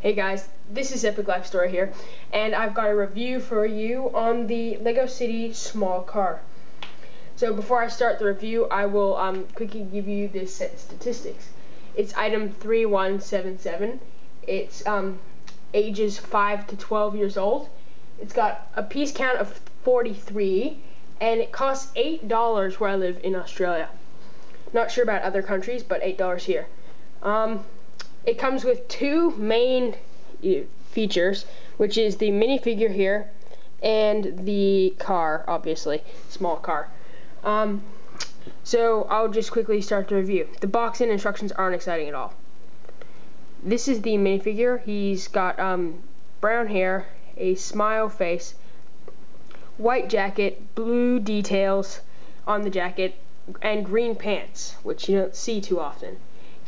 Hey guys, this is Epic Life Story here, and I've got a review for you on the Lego City small car. So before I start the review, I will um, quickly give you the set statistics. It's item 3177. It's um, ages 5 to 12 years old. It's got a piece count of 43, and it costs $8 where I live in Australia. Not sure about other countries, but $8 here. Um, it comes with two main features, which is the minifigure here and the car, obviously, small car. Um, so I'll just quickly start the review. The box and instructions aren't exciting at all. This is the minifigure. He's got um, brown hair, a smile face, white jacket, blue details on the jacket, and green pants, which you don't see too often.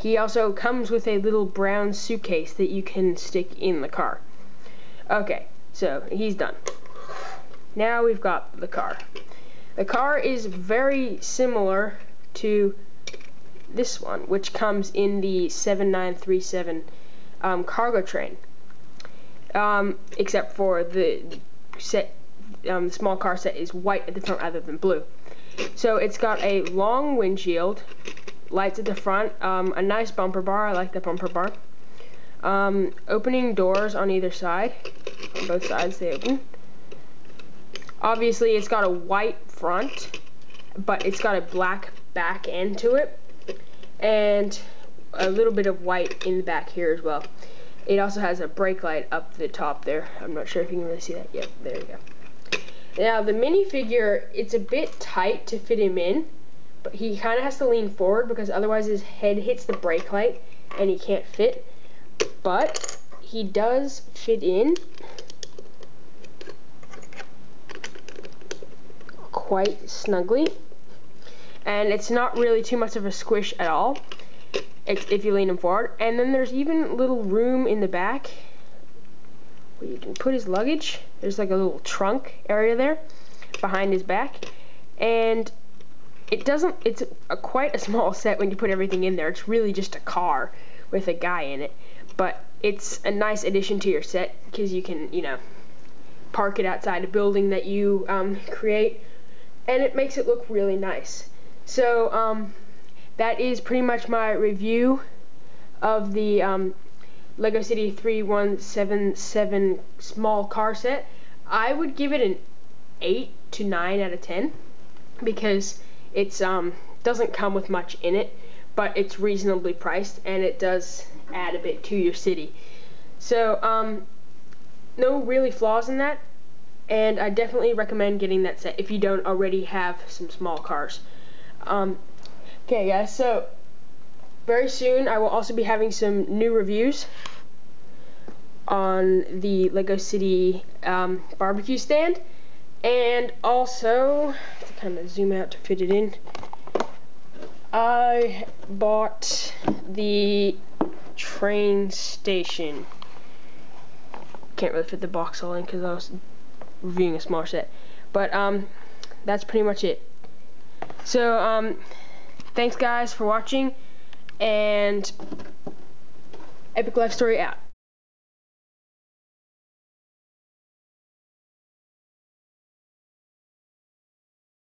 He also comes with a little brown suitcase that you can stick in the car. Okay, so he's done. Now we've got the car. The car is very similar to this one, which comes in the 7937 um, cargo train. Um, except for the set, um, the small car set is white at the front rather than blue. So it's got a long windshield, lights at the front, um, a nice bumper bar, I like the bumper bar. Um, opening doors on either side, on both sides they open. Obviously it's got a white front, but it's got a black back end to it, and a little bit of white in the back here as well. It also has a brake light up the top there. I'm not sure if you can really see that. Yep, there you go. Now the minifigure, it's a bit tight to fit him in, but he kind of has to lean forward because otherwise his head hits the brake light and he can't fit. But he does fit in quite snugly. And it's not really too much of a squish at all if you lean him forward. And then there's even little room in the back where you can put his luggage. There's like a little trunk area there behind his back. And it doesn't, it's a, quite a small set when you put everything in there. It's really just a car with a guy in it. But it's a nice addition to your set because you can, you know, park it outside a building that you um, create and it makes it look really nice. So um, that is pretty much my review of the um, Lego City 3177 small car set. I would give it an 8 to 9 out of 10 because it's um doesn't come with much in it, but it's reasonably priced and it does add a bit to your city. So um, no really flaws in that, and I definitely recommend getting that set if you don't already have some small cars. Um, okay, guys, so very soon I will also be having some new reviews on the Lego City um, barbecue stand. And also, to kind of zoom out to fit it in, I bought the train station. Can't really fit the box all in because I was reviewing a small set. But um, that's pretty much it. So um, thanks guys for watching, and Epic Life Story out.